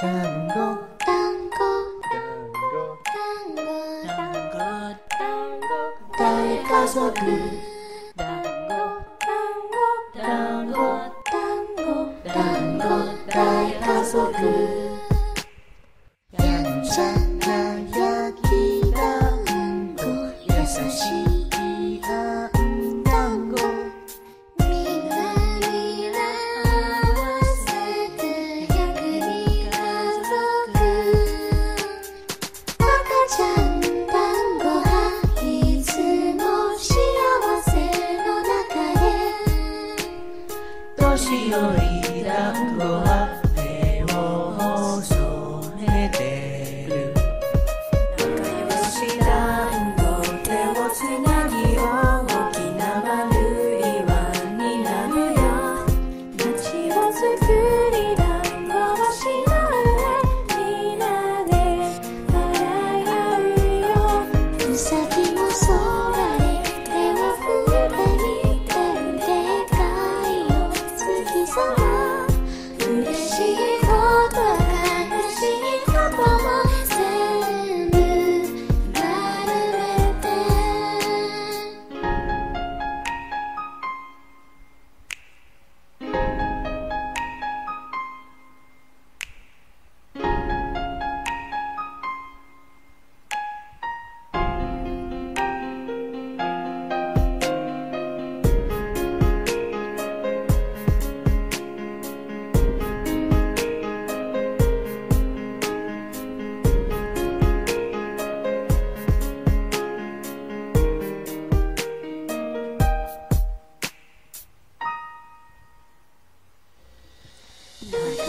Tango. Tango. Tango. Tango. Tango. Tango. Tango. Tango. Tango. Tango. Tango. Tango. Tango. Yamcha na yakiba unko yasashii 白い団子は目を細めてる。仲良し団子手をつなぎよう 그 대시에